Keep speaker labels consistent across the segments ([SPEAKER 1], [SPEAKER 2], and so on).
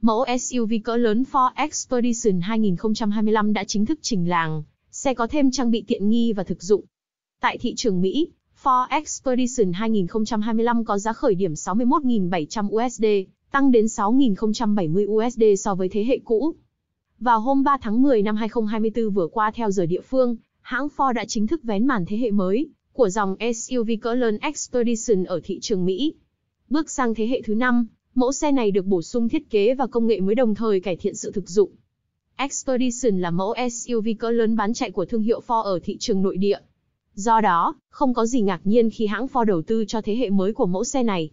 [SPEAKER 1] mẫu SUV cỡ lớn Ford Expedition 2025 đã chính thức trình làng, xe có thêm trang bị tiện nghi và thực dụng. Tại thị trường Mỹ, Ford Expedition 2025 có giá khởi điểm 61.700 USD, tăng đến 6.070 USD so với thế hệ cũ. Vào hôm 3 tháng 10 năm 2024 vừa qua theo giờ địa phương, hãng Ford đã chính thức vén màn thế hệ mới của dòng SUV cỡ lớn Expedition ở thị trường Mỹ. Bước sang thế hệ thứ 5, mẫu xe này được bổ sung thiết kế và công nghệ mới đồng thời cải thiện sự thực dụng. Expedition là mẫu SUV cỡ lớn bán chạy của thương hiệu Ford ở thị trường nội địa. Do đó, không có gì ngạc nhiên khi hãng Ford đầu tư cho thế hệ mới của mẫu xe này.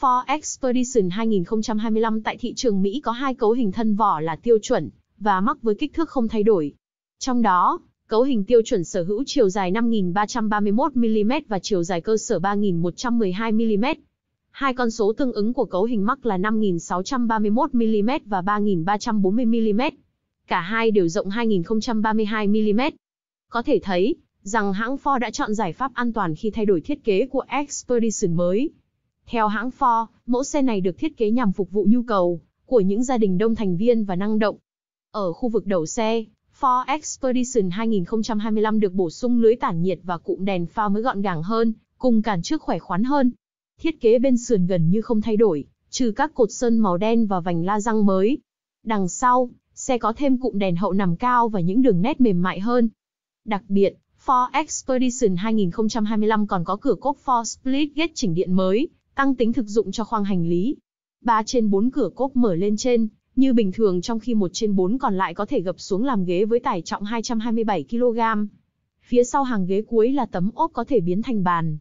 [SPEAKER 1] Ford Expedition 2025 tại thị trường Mỹ có hai cấu hình thân vỏ là tiêu chuẩn và mắc với kích thước không thay đổi. Trong đó, cấu hình tiêu chuẩn sở hữu chiều dài 5.331mm và chiều dài cơ sở 3.112mm. Hai con số tương ứng của cấu hình mắc là 5.631mm và 3.340mm. Cả hai đều rộng 2.032mm. Có thể thấy, rằng hãng Ford đã chọn giải pháp an toàn khi thay đổi thiết kế của Expedition mới. Theo hãng Ford, mẫu xe này được thiết kế nhằm phục vụ nhu cầu của những gia đình đông thành viên và năng động. Ở khu vực đầu xe, Ford Expedition 2025 được bổ sung lưới tản nhiệt và cụm đèn pha mới gọn gàng hơn, cùng cản trước khỏe khoắn hơn. Thiết kế bên sườn gần như không thay đổi, trừ các cột sơn màu đen và vành la răng mới. Đằng sau, xe có thêm cụm đèn hậu nằm cao và những đường nét mềm mại hơn. Đặc biệt, Ford Expedition 2025 còn có cửa cốp Ford Split Gate chỉnh điện mới, tăng tính thực dụng cho khoang hành lý. 3 trên 4 cửa cốp mở lên trên, như bình thường trong khi 1 trên 4 còn lại có thể gập xuống làm ghế với tải trọng 227 kg. Phía sau hàng ghế cuối là tấm ốp có thể biến thành bàn.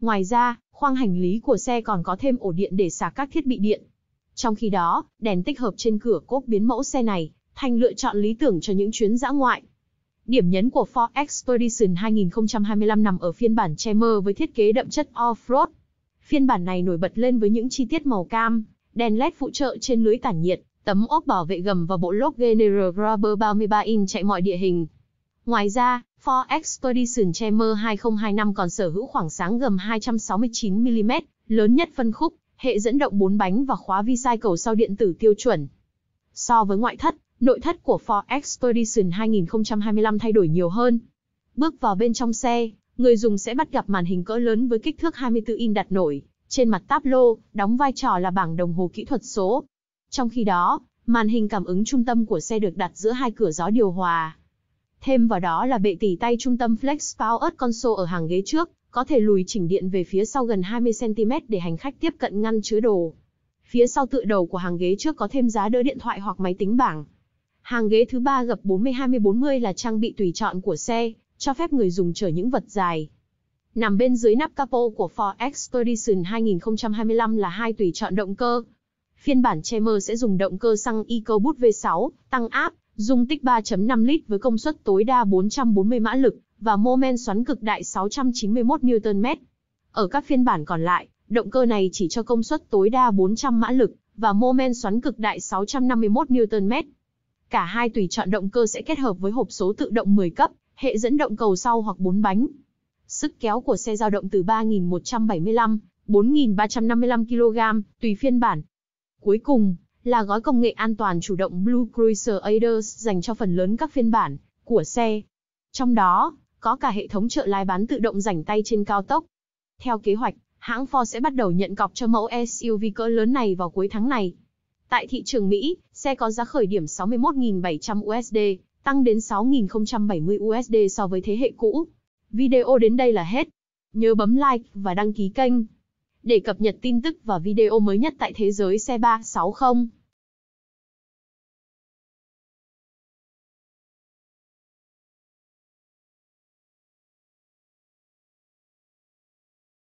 [SPEAKER 1] Ngoài ra, khoang hành lý của xe còn có thêm ổ điện để sạc các thiết bị điện. Trong khi đó, đèn tích hợp trên cửa cốp biến mẫu xe này thành lựa chọn lý tưởng cho những chuyến dã ngoại. Điểm nhấn của Ford Expedition 2025 nằm ở phiên bản Chamber với thiết kế đậm chất off-road. Phiên bản này nổi bật lên với những chi tiết màu cam, đèn LED phụ trợ trên lưới tản nhiệt, tấm ốp bảo vệ gầm và bộ lốp General Rubber 33 inch chạy mọi địa hình. Ngoài ra, Ford Expedition Chamber 2025 còn sở hữu khoảng sáng gầm 269mm, lớn nhất phân khúc, hệ dẫn động 4 bánh và khóa vi sai cầu sau điện tử tiêu chuẩn. So với ngoại thất, nội thất của Ford Expedition 2025 thay đổi nhiều hơn. Bước vào bên trong xe, người dùng sẽ bắt gặp màn hình cỡ lớn với kích thước 24 inch đặt nổi, trên mặt táp lô, đóng vai trò là bảng đồng hồ kỹ thuật số. Trong khi đó, màn hình cảm ứng trung tâm của xe được đặt giữa hai cửa gió điều hòa. Thêm vào đó là bệ tỉ tay trung tâm Flex Power Console ở hàng ghế trước, có thể lùi chỉnh điện về phía sau gần 20cm để hành khách tiếp cận ngăn chứa đồ. Phía sau tựa đầu của hàng ghế trước có thêm giá đỡ điện thoại hoặc máy tính bảng. Hàng ghế thứ ba gập 40-20-40 là trang bị tùy chọn của xe, cho phép người dùng chở những vật dài. Nằm bên dưới nắp capo của Ford Expedition 2025 là hai tùy chọn động cơ. Phiên bản Chamber sẽ dùng động cơ xăng EcoBoost V6, tăng áp, dung tích 3.5 lít với công suất tối đa 440 mã lực và mô men xoắn cực đại 691 Nm. Ở các phiên bản còn lại, động cơ này chỉ cho công suất tối đa 400 mã lực và mô men xoắn cực đại 651 Nm. Cả hai tùy chọn động cơ sẽ kết hợp với hộp số tự động 10 cấp, hệ dẫn động cầu sau hoặc 4 bánh. Sức kéo của xe dao động từ 3.175, 4.355 kg, tùy phiên bản. Cuối cùng, là gói công nghệ an toàn chủ động Blue Cruiser ADAS dành cho phần lớn các phiên bản của xe. Trong đó, có cả hệ thống trợ lái bán tự động rảnh tay trên cao tốc. Theo kế hoạch, hãng Ford sẽ bắt đầu nhận cọc cho mẫu SUV cỡ lớn này vào cuối tháng này. Tại thị trường Mỹ, xe có giá khởi điểm 61.700 USD, tăng đến 6.070 USD so với thế hệ cũ. Video đến đây là hết. Nhớ bấm like và đăng ký kênh để cập nhật tin tức và video mới nhất tại thế giới xe 360.